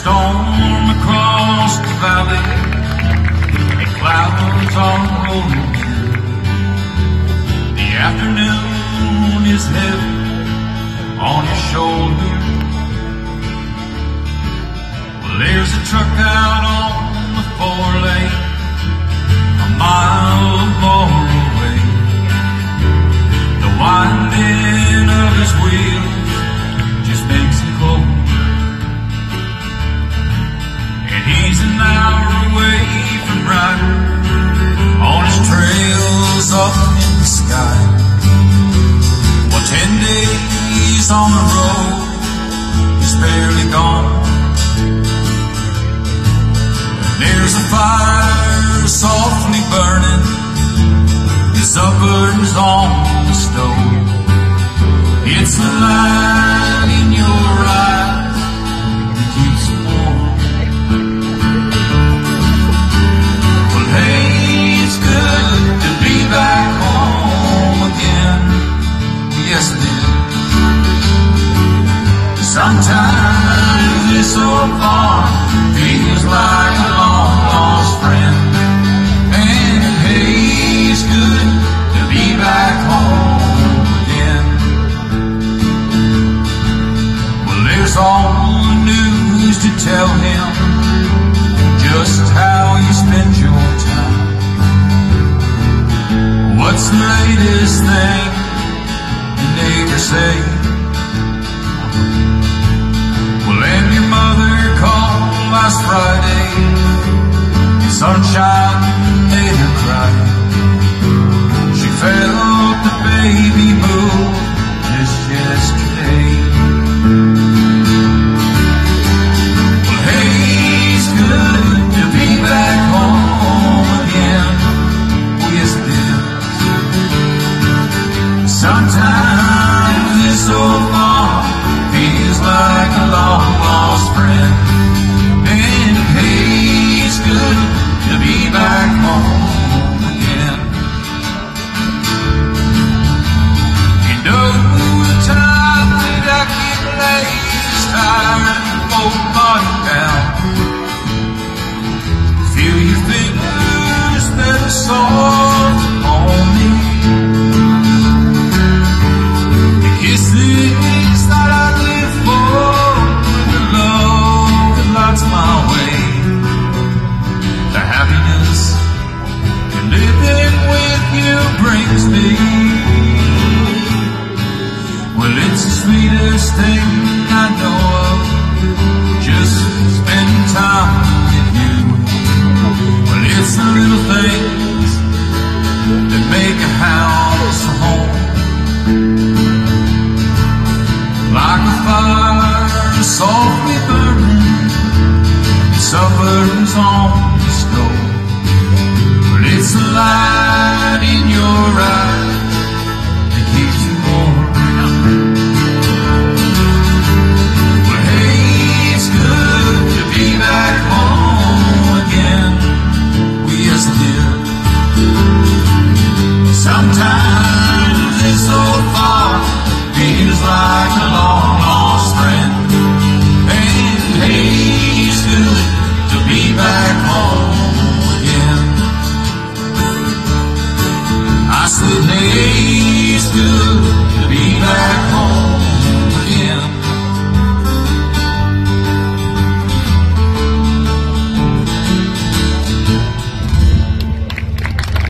storm across the valley, and clouds are rolling in. The afternoon is heavy on your shoulder. Well, there's a truck out on the four lane, a mile or more away. The winding of his wheels Well, ten days on the road, he's barely gone. There's a fire softly burning, his supper's on the stove. It's the Sometimes this so farm feels like a long lost friend. And hey, it's good to be back home again. Well, there's all the news to tell him just how you spend your time. What's the latest thing the neighbors say? Sunshine made her cry. She felt the baby move just yesterday. Well, hey, it's good to be back home again. Yes, it is. Sometimes It's the sweetest thing I know of, just spending time with you. Well, it's the little things that make a house a home. Like a fire softly burning, on the stove. Sometimes this so far, feels like a long lost friend. And it's good to be back home again. I said, hey, it's good to be back home.